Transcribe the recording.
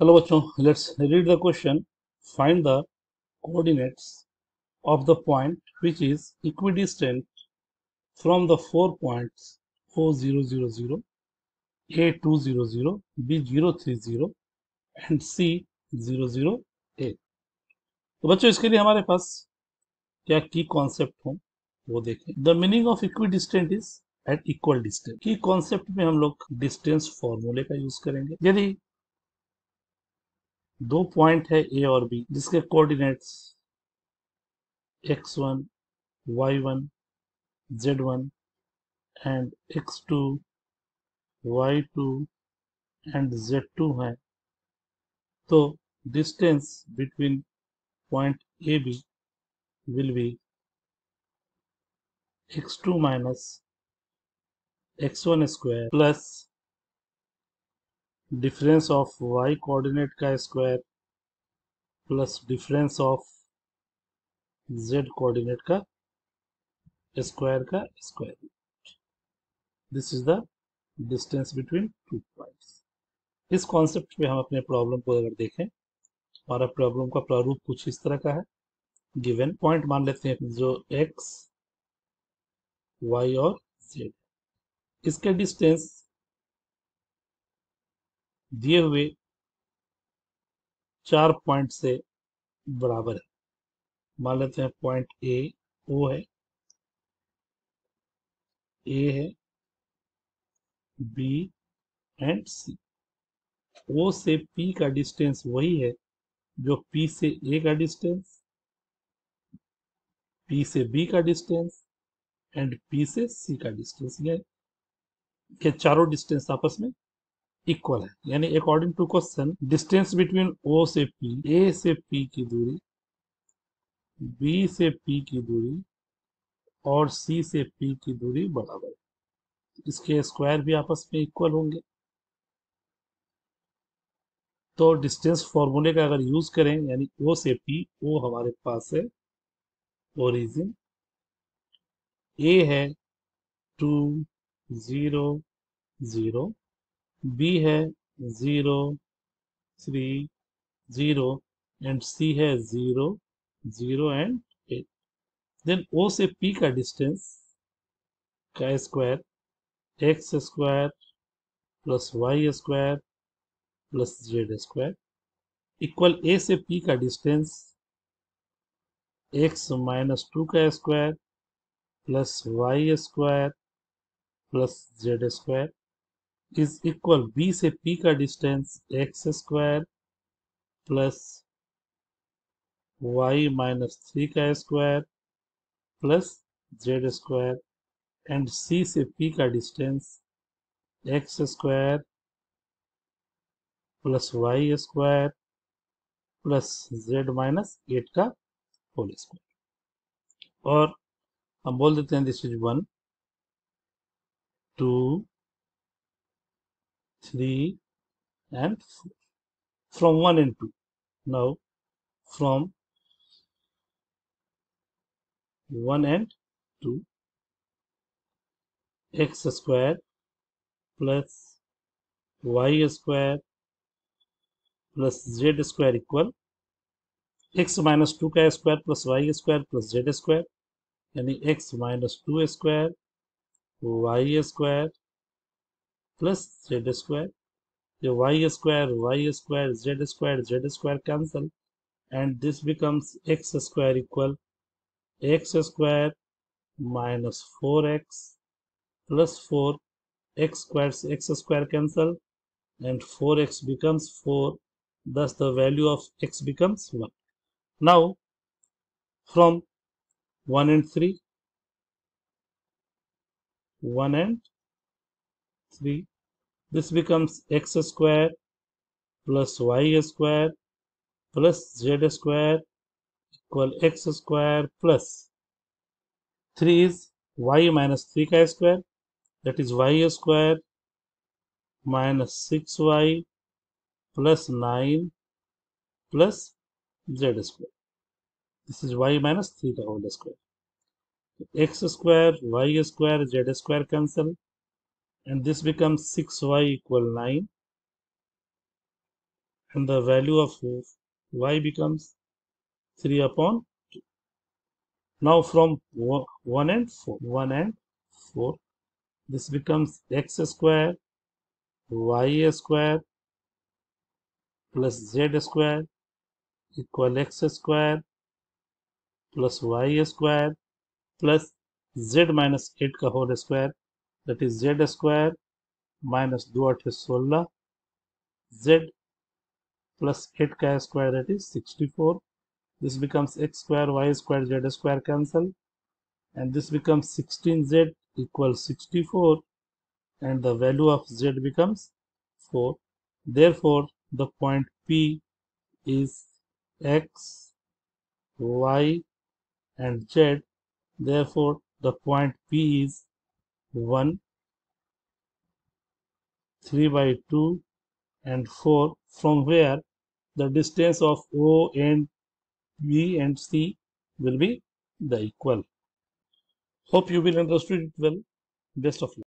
Hello बच्चों. Let's read the question find the coordinates zero the point which zero equidistant from the four points O000, A200, B030 and C008 तो बच्चों इसके लिए हमारे पास क्या की कॉन्सेप्ट हो वो देखें. The meaning of equidistant is at equal distance की कॉन्सेप्ट में हम लोग डिस्टेंस फॉर्मूले का यूज़ करेंगे. यदि दो पॉइंट है ए और बी, जिसके coordinates x1 y1 z1 and x2 y2 and Z two है। तो distance between point A B will be x2 minus x1 square plus difference of Y coordinate का square plus difference of Z coordinate का square का square this is the distance between two points इस concept पे हम अपने problem को अगर देखें हमारा प्रॉब्लम का प्रारूप कुछ इस तरह का है। गिवन पॉइंट मान लेते हैं जो एक्स वाई और जेड इसके डिस्टेंस दिए हुए चार पॉइंट से बराबर है। मान लेते हैं पॉइंट ए, ओ है, ए है, बी एंड सी। ओ से पी का डिस्टेंस वही है जो पी से ए का डिस्टेंस, पी से बी का डिस्टेंस एंड पी से सी का डिस्टेंस। ये चारों डिस्टेंस आपस में इक्वल है। यानी according to question distance between O से पी ए से पी की दूरी बी से पी की दूरी और सी से पी की दूरी बराबर इसके स्क्वायर भी आपस में इक्वल होंगे। तो डिस्टेंस फॉर्मूले का अगर यूज़ करें, यानी ओ से पी ओ हमारे पास है ओरिजिन ए है टू ज़ीरो ज़ीरो बी है zero three zero and C है zero zero and eight then O से पी का डिस्टेंस का square X square plus Y square plus Z square equal A से P का distance x minus two का square plus Y square plus Z square is equal B से P का distance X square plus Y minus three का square plus Z square and C से P का distance X square plus Y square plus Z minus eight का whole square और हम बोल देते हैं this is one two 3 and 4 from 1 and 2 now from 1 and 2 x square plus y square plus z square equal x minus 2 का square plus y square plus z square यानी x minus two square y square plus z square the y square y square z square z square cancel and this becomes x square equal x square minus 4x plus 4 x square x square cancel and 4x becomes 4 thus the value of x becomes 1 now from 1 and 3 1 and 3 this becomes x square plus y square plus z square equal x square plus 3 is y minus 3 chi square. That is y square minus 6y plus 9 plus z square. This is y minus 3 the whole square. X square y square z square cancel and this becomes 6y equal 9 and the value of y becomes 3 upon 2. Now from 1 and 4, 1 and 4, this becomes x square y square plus z square equal x square plus y square plus z minus 8 का square that is z square minus 2 8 16 z plus 8 का square that is 64 this becomes x square y square z square cancel. And this becomes 16z equals 64 and the value of z becomes 4 therefore the point p is x y and z. Therefore the point p is 1 3 by 2 and 4 from where the distance of o and b and c will be the equal. Hope you will understood it well. Best of luck